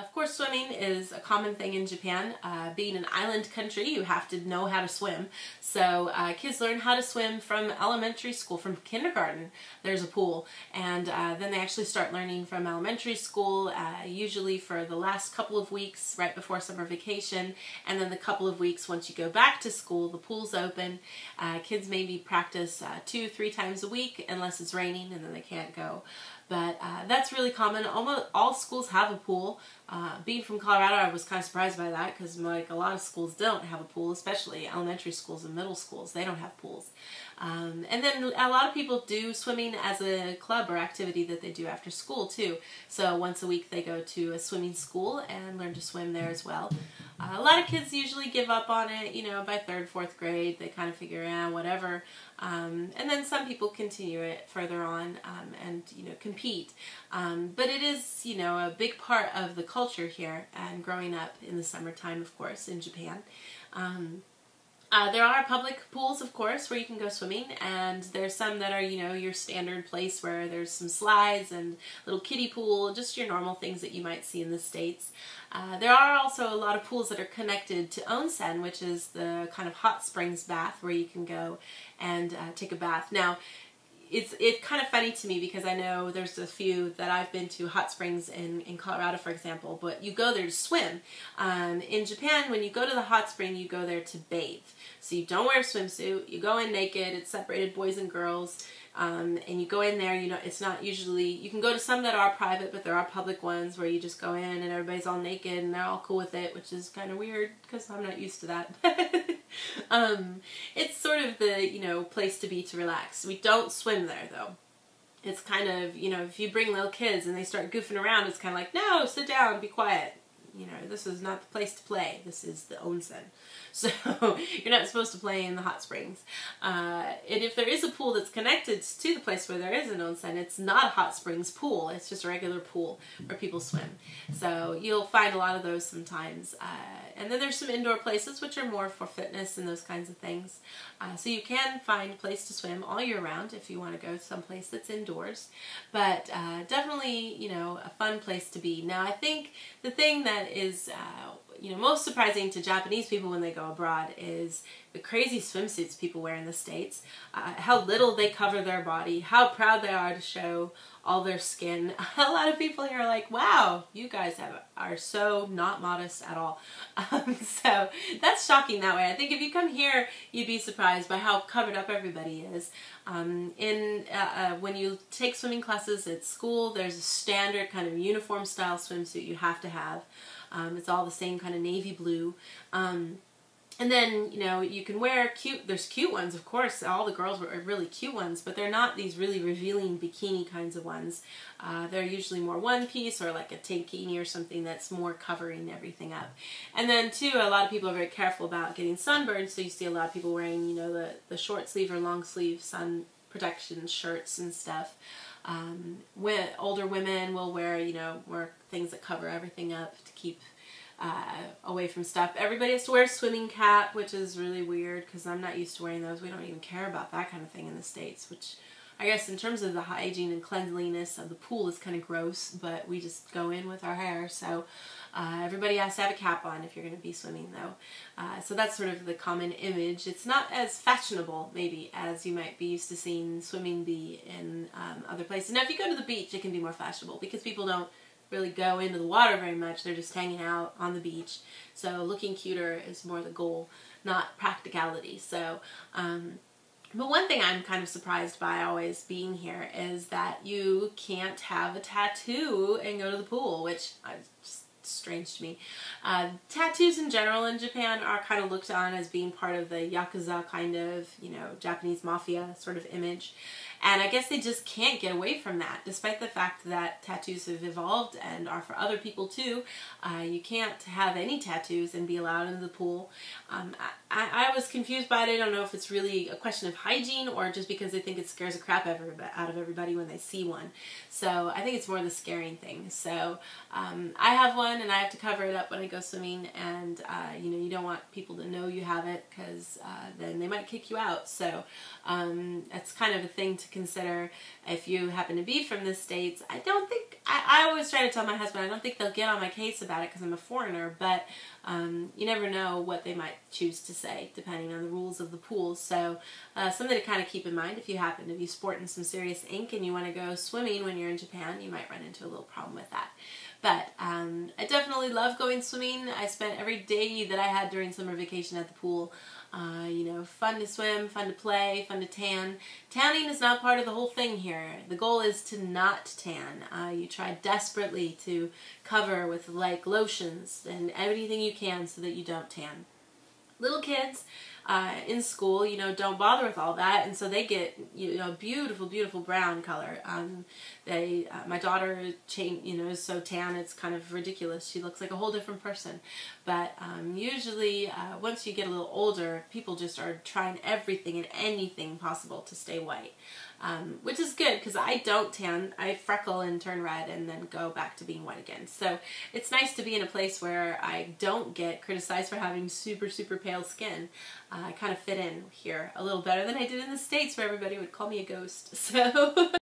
Of course, swimming is a common thing in Japan. Uh, being an island country, you have to know how to swim. So uh, kids learn how to swim from elementary school, from kindergarten. There's a pool, and uh, then they actually start learning from elementary school, uh, usually for the last couple of weeks right before summer vacation, and then the couple of weeks once you go back to school, the pool's open. Uh, kids maybe practice uh, two, three times a week unless it's raining, and then they can't go. But uh, that's really common. Almost all schools have a pool. Uh, being from Colorado, I was kind of surprised by that because like a lot of schools don't have a pool, especially elementary schools and middle schools. They don't have pools. Um, and then a lot of people do swimming as a club or activity that they do after school too. So once a week they go to a swimming school and learn to swim there as well. Uh, a lot of kids usually give up on it, you know, by third, fourth grade. They kind of figure, out whatever. Um, and then some people continue it further on um, and, you know, compete. Um, but it is, you know, a big part of the culture here and growing up in the summertime, of course, in Japan. Um, uh, there are public pools, of course, where you can go swimming, and there's some that are, you know, your standard place where there's some slides and little kiddie pool, just your normal things that you might see in the States. Uh, there are also a lot of pools that are connected to onsen, which is the kind of hot springs bath where you can go and uh, take a bath. Now, it's it kind of funny to me because I know there's a few that I've been to hot springs in, in Colorado, for example, but you go there to swim. Um, in Japan, when you go to the hot spring, you go there to bathe. So you don't wear a swimsuit, you go in naked, it's separated boys and girls. Um, and you go in there, you know, it's not usually, you can go to some that are private, but there are public ones where you just go in and everybody's all naked and they're all cool with it, which is kind of weird because I'm not used to that. um, it's sort of the, you know, place to be to relax. We don't swim there though. It's kind of, you know, if you bring little kids and they start goofing around, it's kind of like, no, sit down, be quiet you know, this is not the place to play. This is the onsen. So you're not supposed to play in the hot springs. Uh, and if there is a pool that's connected to the place where there is an onsen, it's not a hot springs pool. It's just a regular pool where people swim. So you'll find a lot of those sometimes. Uh, and then there's some indoor places which are more for fitness and those kinds of things. Uh, so you can find a place to swim all year round if you want to go someplace that's indoors. But uh, definitely, you know, a fun place to be. Now I think the thing that is, uh, you know, most surprising to Japanese people when they go abroad is the crazy swimsuits people wear in the States, uh, how little they cover their body, how proud they are to show all their skin. A lot of people here are like, wow, you guys have, are so not modest at all. Um, so that's shocking that way. I think if you come here, you'd be surprised by how covered up everybody is. Um, in uh, uh, When you take swimming classes at school, there's a standard kind of uniform style swimsuit you have to have. Um, it's all the same kind of navy blue. Um, and then, you know, you can wear cute, there's cute ones, of course, all the girls are really cute ones, but they're not these really revealing bikini kinds of ones. Uh, they're usually more one piece or like a tankini or something that's more covering everything up. And then too, a lot of people are very careful about getting sunburned, so you see a lot of people wearing, you know, the, the short sleeve or long sleeve sun protection shirts and stuff. Um, when, older women will wear, you know, more things that cover everything up to keep uh, away from stuff. Everybody has to wear a swimming cap, which is really weird because I'm not used to wearing those. We don't even care about that kind of thing in the States, which I guess in terms of the hygiene and cleanliness of the pool is kind of gross, but we just go in with our hair. So uh, everybody has to have a cap on if you're going to be swimming though. Uh, so that's sort of the common image. It's not as fashionable maybe as you might be used to seeing swimming be in um, other places. Now if you go to the beach it can be more fashionable because people don't really go into the water very much. They're just hanging out on the beach. So looking cuter is more the goal, not practicality. So, um, but one thing I'm kind of surprised by always being here is that you can't have a tattoo and go to the pool, which is strange to me. Uh, tattoos in general in Japan are kind of looked on as being part of the Yakuza kind of, you know, Japanese mafia sort of image. And I guess they just can't get away from that, despite the fact that tattoos have evolved and are for other people too. Uh, you can't have any tattoos and be allowed in the pool. Um, I, I, was confused by it. I don't know if it's really a question of hygiene or just because they think it scares the crap out of everybody when they see one. So I think it's more the scaring thing. So um, I have one and I have to cover it up when I go swimming and uh, you know you don't want people to know you have it because uh, then they might kick you out. So um, that's kind of a thing to consider if you happen to be from the States. I don't think, I, I always try to tell my husband, I don't think they'll get on my case about it because I'm a foreigner, but um, you never know what they might choose to say depending on the rules of the pool. So uh, something to kind of keep in mind if you happen to be sporting some serious ink and you want to go swimming when you're in Japan, you might run into a little problem with that. But um, I definitely love going swimming. I spent every day that I had during summer vacation at the pool. Uh, you know, fun to swim, fun to play, fun to tan. Tanning is not part of the whole thing here. The goal is to not tan. Uh, you try desperately to cover with like lotions and anything you can so that you don't tan. Little kids, uh, in school, you know, don't bother with all that, and so they get you know beautiful, beautiful brown color. Um, they, uh, my daughter, you know, is so tan it's kind of ridiculous. She looks like a whole different person. But um, usually, uh, once you get a little older, people just are trying everything and anything possible to stay white um, which is good because I don't tan. I freckle and turn red and then go back to being white again. So it's nice to be in a place where I don't get criticized for having super, super pale skin. Uh, I kind of fit in here a little better than I did in the States where everybody would call me a ghost. So